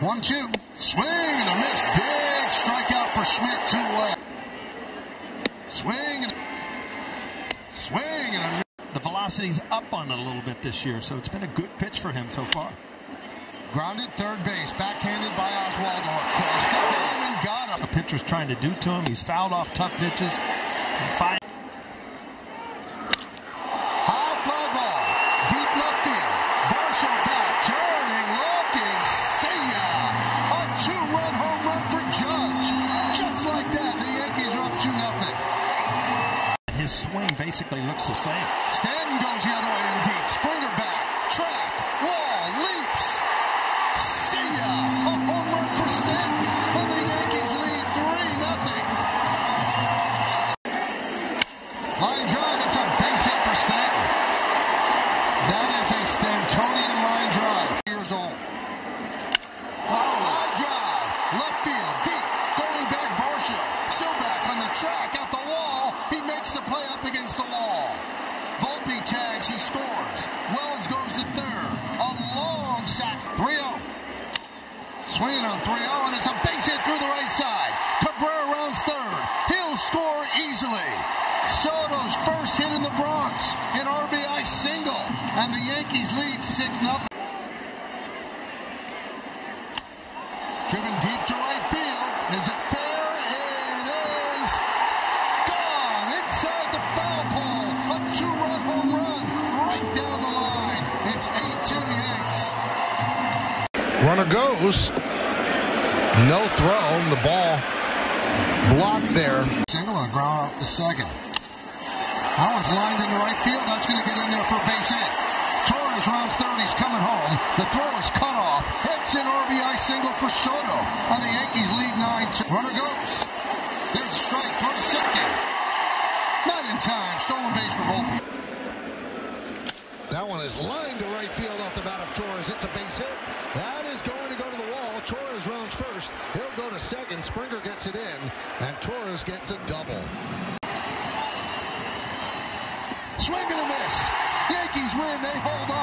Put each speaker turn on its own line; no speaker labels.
One, two. Swing and a miss. Big strikeout for Schmidt. Two away. Swing and swing and a miss.
The velocity's up on it a little bit this year, so it's been a good pitch for him so far.
Grounded third base. Backhanded by Oswaldo. Crossed up him and got
A pitcher's trying to do to him. He's fouled off tough pitches. Fine. His swing basically looks the same.
Stanton goes the other way in deep. Springer back. Track. Wall. Leaps. See ya. A home run for Stanton. And the Yankees lead 3 nothing. Line drive. It's a base hit for Stanton. That is a Stantonian line drive. Years old. Oh, line drive. Left field. Deep. Going back Varsho. Still back on the track. Swinging on 3-0, and it's a base hit through the right side. Cabrera rounds third. He'll score easily. Soto's first hit in the Bronx, an RBI single, and the Yankees lead 6-0. Driven deep to right field. Is it fair? It is. Gone inside the foul pole. A two-run home run right down the line. It's 8-2 Yanks.
Runner goes. No throw. The ball blocked there.
Single and a ground out to second. That one's lined into right field. That's going to get in there for a base hit. Torres rounds third. He's coming home. The throw is cut off. It's an RBI single for Soto. And the Yankees lead 9 2. Runner goes. There's a strike. Throw to second. Not in time. Stolen base for Volpe.
That one is lined to right field off the bat of Torres. It's a base hit. That is going to go to the wall. Torres rounds first. Second. Springer gets it in, and Torres gets a double.
Swing and a miss. Yankees win. They hold on.